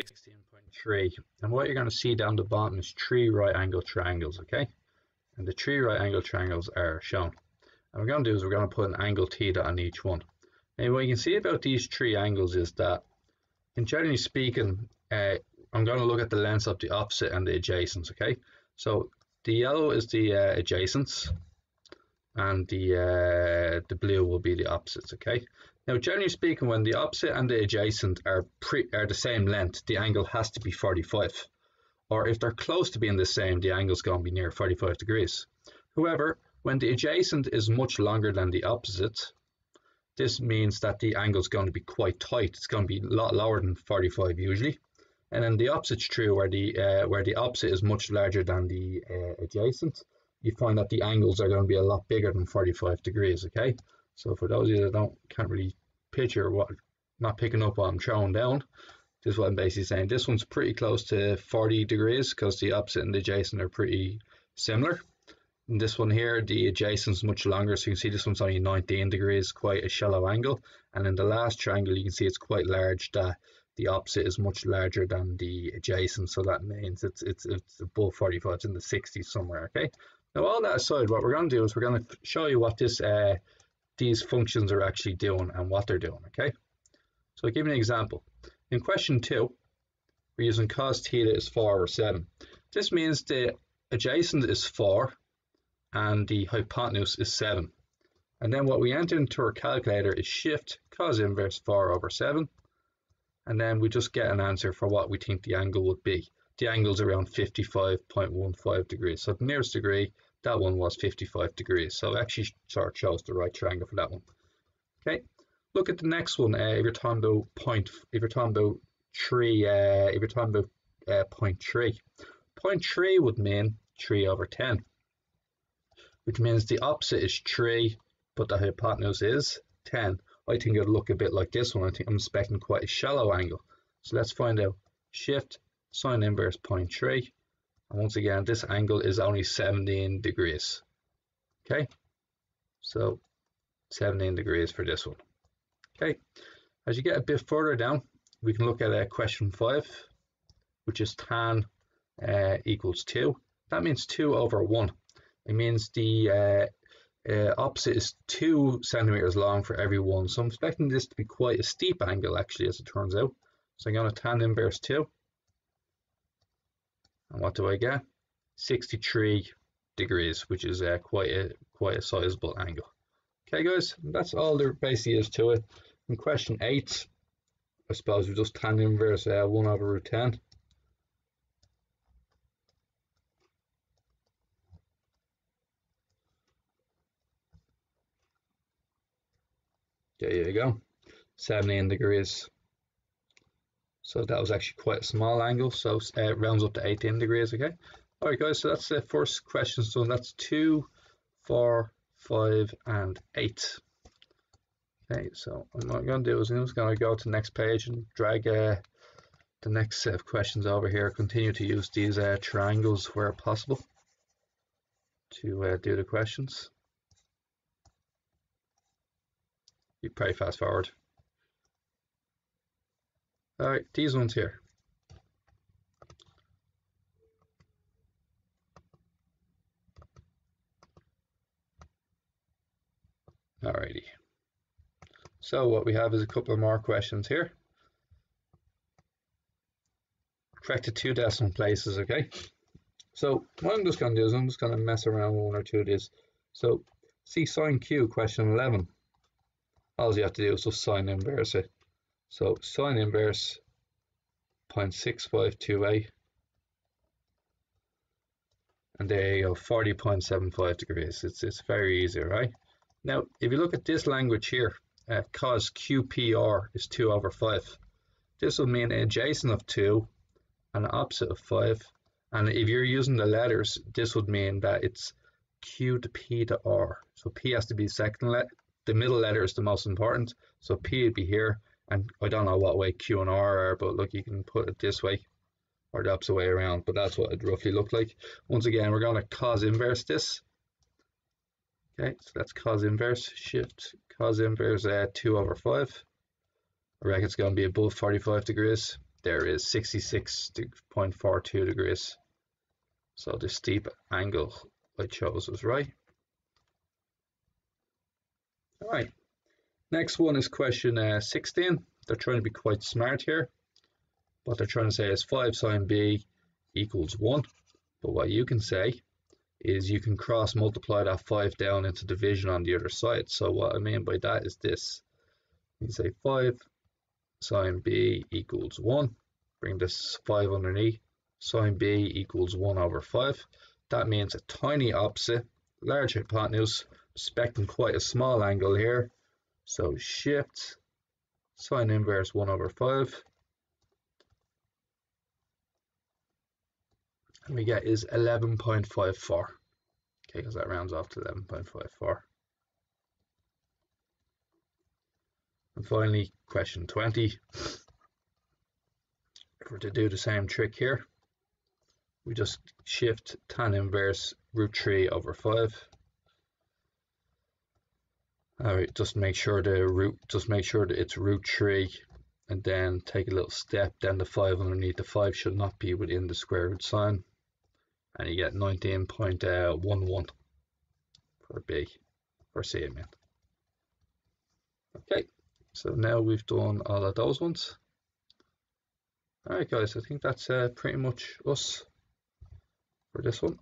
16.3 and what you're going to see down the bottom is three right angle triangles okay? And the three right angle triangles are shown. And we're going to do is we're going to put an angle theta on each one. And what you can see about these three angles is that in generally speaking uh, I'm going to look at the lengths of the opposite and the adjacents okay? So the yellow is the uh, adjacents and the uh, the blue will be the opposites okay now, generally speaking, when the opposite and the adjacent are, pre are the same length, the angle has to be 45. Or if they're close to being the same, the angle is going to be near 45 degrees. However, when the adjacent is much longer than the opposite, this means that the angle is going to be quite tight. It's going to be a lot lower than 45 usually. And then the opposite's true, where the uh, where the opposite is much larger than the uh, adjacent. You find that the angles are going to be a lot bigger than 45 degrees. Okay, so for those of you that don't can't really picture what not picking up what I'm throwing down, this is what I'm basically saying. This one's pretty close to 40 degrees because the opposite and the adjacent are pretty similar. And this one here, the adjacent is much longer, so you can see this one's only 19 degrees, quite a shallow angle. And in the last triangle, you can see it's quite large, that the opposite is much larger than the adjacent, so that means it's it's it's above 45, it's in the 60s somewhere, okay? Now all that aside, what we're going to do is we're going to show you what this uh, these functions are actually doing and what they're doing, okay? So I'll give you an example. In question two, we're using cos theta is 4 over 7. This means the adjacent is 4 and the hypotenuse is 7. And then what we enter into our calculator is shift cos inverse 4 over 7. And then we just get an answer for what we think the angle would be. The angle is around 55.15 degrees. So the nearest degree that one was 55 degrees. So actually sort of chose the right triangle for that one. Okay, look at the next one. Uh, if you're talking about point, if you're talking about three, uh, if you're talking about uh, point three, point three would mean three over 10, which means the opposite is three, but the hypotenuse is 10. I think it'll look a bit like this one. I think I'm expecting quite a shallow angle. So let's find out. Shift sine inverse point three and once again, this angle is only 17 degrees. Okay, so 17 degrees for this one. Okay, as you get a bit further down, we can look at uh, question 5, which is tan uh, equals 2. That means 2 over 1. It means the uh, uh, opposite is 2 centimeters long for every one. So I'm expecting this to be quite a steep angle actually as it turns out. So I'm going to tan inverse 2. And what do I get? 63 degrees, which is uh, quite a quite a sizable angle. Okay, guys, that's all there basically is to it. In question eight, I suppose we just tan inverse uh, 1 over root 10. There you go, 17 degrees. So that was actually quite a small angle. So uh, it rounds up to 18 degrees, okay? All right, guys, so that's the first question. So that's two, four, five, and eight. Okay, so what I'm going to do is I'm just going to go to the next page and drag uh, the next set of questions over here. Continue to use these uh, triangles where possible to uh, do the questions. You probably fast forward. All right, these ones here. Alrighty. So what we have is a couple more questions here. Corrected two decimal places, okay? So what I'm just to do is I'm just to mess around with one or two of these. So see sine q, question 11. All you have to do is just sine inverse it. So sine inverse 0.6528 and there you go 40.75 degrees. It's, it's very easy right? Now if you look at this language here uh, cos QPR is 2 over 5 this will mean adjacent of 2 and opposite of 5 and if you're using the letters this would mean that it's Q to P to R. So P has to be second let the middle letter is the most important. So P would be here and I don't know what way Q and R are, but look, you can put it this way or the opposite way around, but that's what it roughly looked like. Once again, we're going to cos inverse this. Okay, so that's cos inverse, shift cos inverse uh, 2 over 5. I reckon it's going to be above 45 degrees. there is 66.42 degrees. So the steep angle I chose was right. All right, next one is question uh, 16. They're trying to be quite smart here. What they're trying to say is 5 sine B equals 1. But what you can say is you can cross multiply that 5 down into division on the other side. So what I mean by that is this. You say 5 sine b equals 1. Bring this 5 underneath. Sine b equals 1 over 5. That means a tiny opposite, large hypotenuse, expecting quite a small angle here. So shift sine inverse 1 over 5. And we get is 11.54. Okay, because that rounds off to 11.54. And finally, question 20. If we're to do the same trick here, we just shift tan inverse root 3 over 5. Alright, just make sure the root, just make sure that it's root 3 and then take a little step, then the 5 underneath the 5 should not be within the square root sign. And you get 19.11 for B, for C I mean. Okay. So now we've done all of those ones. Alright guys, I think that's uh, pretty much us for this one.